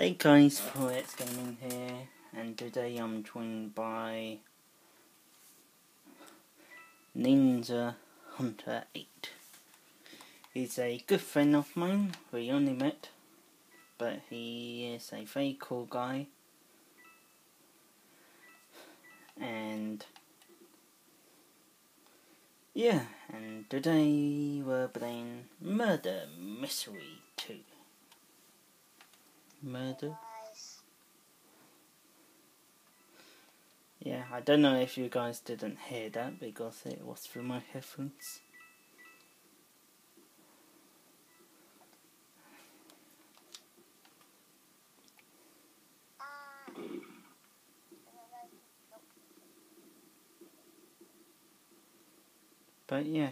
Hey guys, PureX Gaming here, and today I'm joined by Ninja Hunter 8. He's a good friend of mine, we only met, but he is a very cool guy. And yeah, and today we're playing Murder Mystery 2 murder. Yeah, I don't know if you guys didn't hear that because it was through my headphones. But yeah.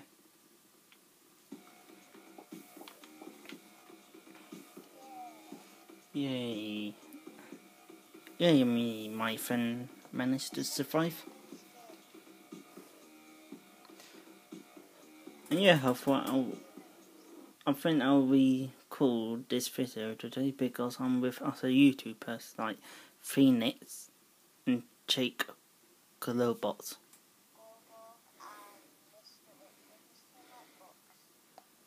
Yay, me, my friend managed to survive. And yeah, I thought I'll, I think I'll record this video today because I'm with other YouTubers like Phoenix and Jake Globots.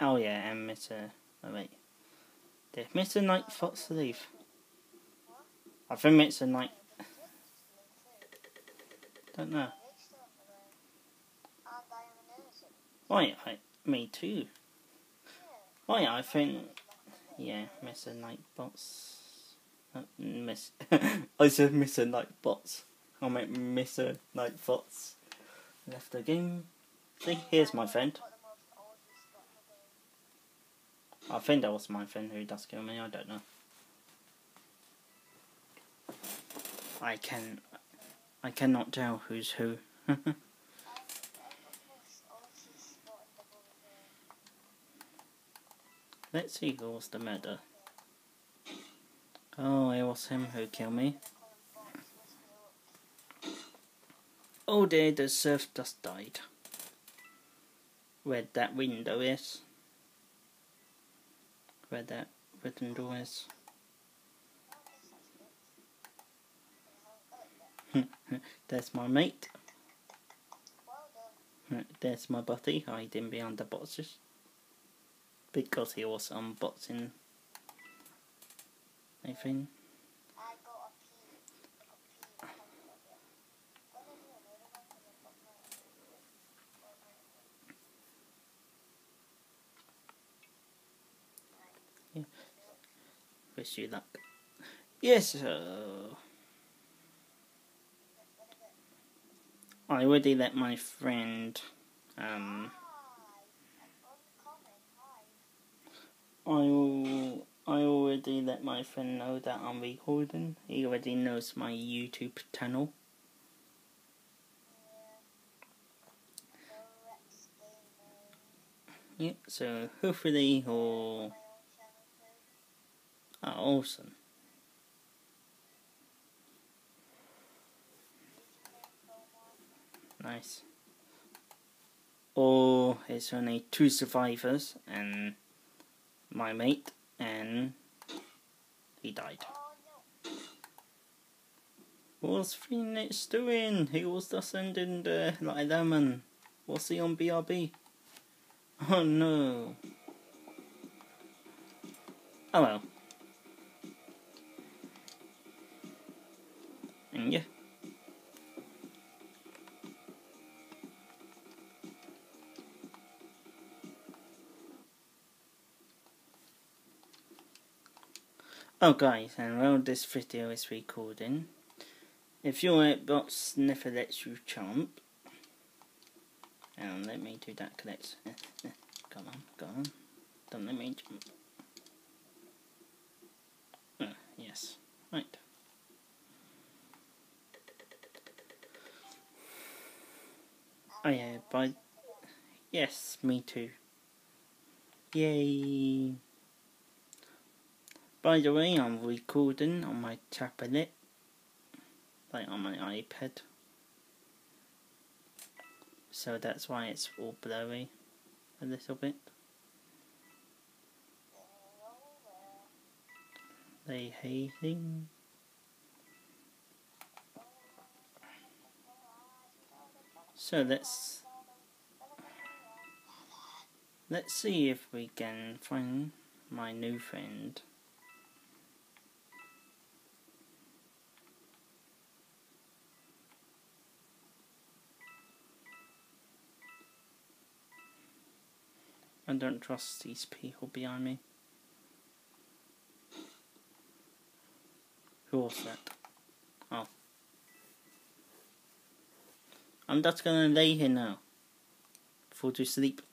Oh yeah, and Mr. Wait. Did Mr. Night Fox leave? I think Mr. Night. Don't know. Why? I, me too. Why? I think. Yeah, Mr. Nightbots. Uh, miss. I said Mr. Nightbots. I meant Mr. Nightbots. Left the game. See, here's my friend. I think that was my friend who does kill me, I don't know. I can... I cannot tell who's who. Let's see who was the murder. Oh, it was him who killed me. Oh dear, the surf just died. Where that window is where that written door is. There's my mate. There's my buddy hiding behind the boxes. Because he was unboxing anything. Wish you luck. Yes, uh, I already let my friend, um, I, I already let my friend know that I'm recording. He already knows my YouTube channel. Yeah, so hopefully he'll Oh, awesome. Nice. Or it's only two survivors and my mate and he died. What's Phoenix doing? He was just sending the uh, like lemon. What's he on BRB? Oh no. Oh well. yeah. Oh guys, and while this video is recording, if your Xbox never lets you chomp, and let me do that collect, come on, come on, don't let me jump. Uh, yes, right. Oh yeah, by yes, me too. Yay! By the way, I'm recording on my tablet, like on my iPad. So that's why it's all blurry a little bit. they hating. So let's let's see if we can find my new friend. I don't trust these people behind me. Who was that? Oh. I'm just gonna lay here now. Fall to sleep.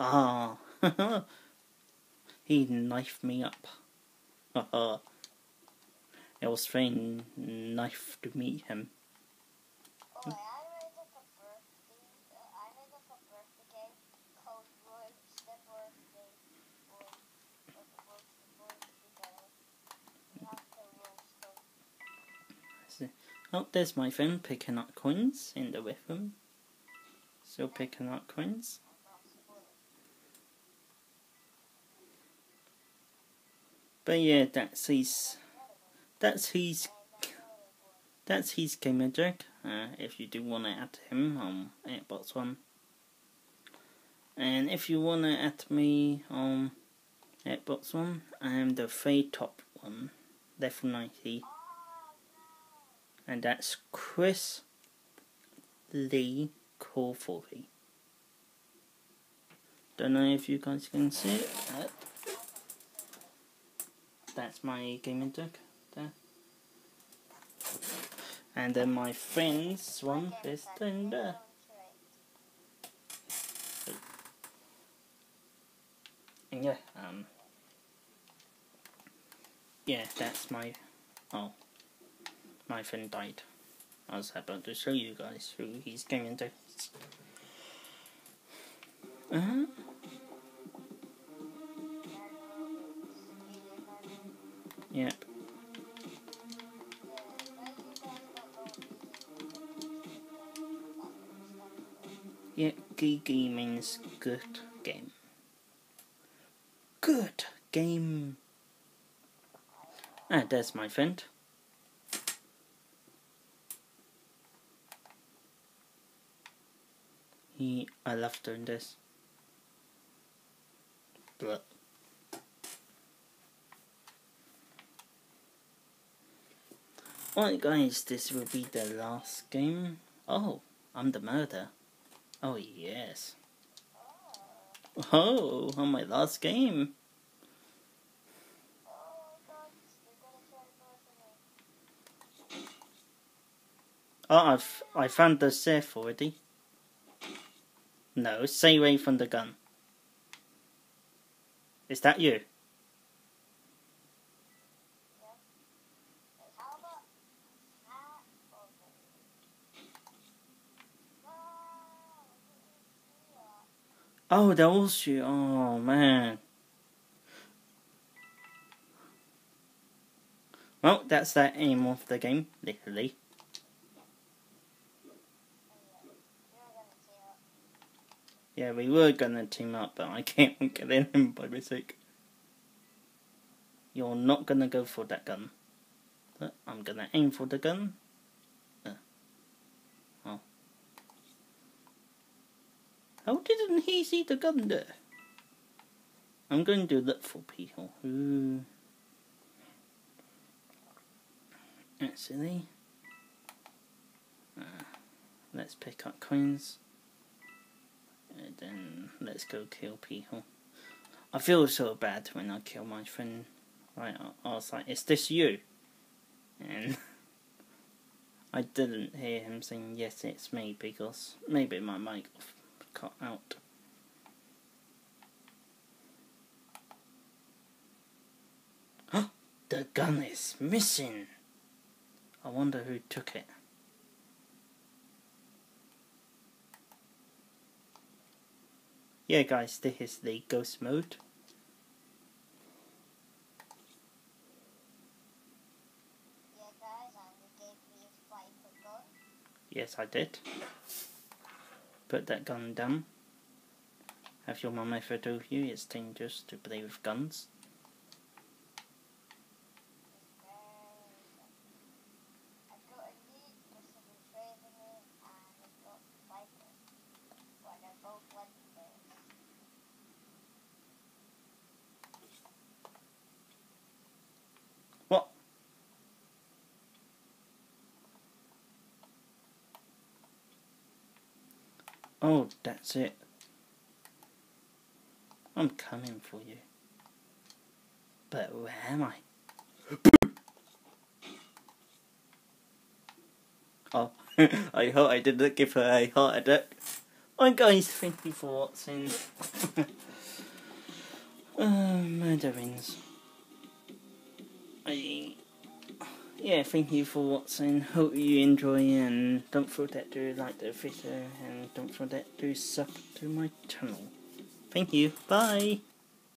Ah. he knifed me up. it was very nice to meet him. Oh, there's my friend picking up coins in the room. Still picking up coins. But yeah, that's his. That's his. That's his gamertag. Uh, if you do want to add him on Xbox One. And if you want to add me on Xbox One, I am the very top one, level 90 and that's Chris Lee Corforty. Don't know if you guys can see it. That's my gaming deck there. And then my friend's one is down there. And yeah, um, yeah, that's my, oh my friend died. I was about to show you guys who he's going to. Uh -huh. Yep. Yeah, GG means good game. Good game. Ah, there's my friend. He, I love doing this. But Alright guys, this will be the last game. Oh, I'm the murder. Oh yes. Oh, on my last game. Oh, I've I found the safe already. No, stay away from the gun. Is that you? Oh, that was you. Oh, man. Well, that's the aim of the game, literally. Yeah, we were gonna team up, but I can't get in him by mistake. You're not gonna go for that gun. But I'm gonna aim for the gun. Uh. Oh. How didn't he see the gun there? I'm going to do look for people. Ooh. Actually, uh, let's pick up coins. And then let's go kill people. I feel so bad when I kill my friend. Right, I was like, is this you? And I didn't hear him saying, yes, it's me, because maybe my mic cut out. the gun is missing! I wonder who took it. Yeah guys this is the ghost mode Yes, I did. Put that gun down. Have your mum ever told you it's dangerous to play with guns? Oh, that's it. I'm coming for you. But where am I? oh, I hope I didn't give her a heart attack. Oh guys, thank you for watching. uh, murderings. I yeah, thank you for watching. Hope you enjoy and don't forget to like the video and don't forget to sub to my channel. Thank you. Bye.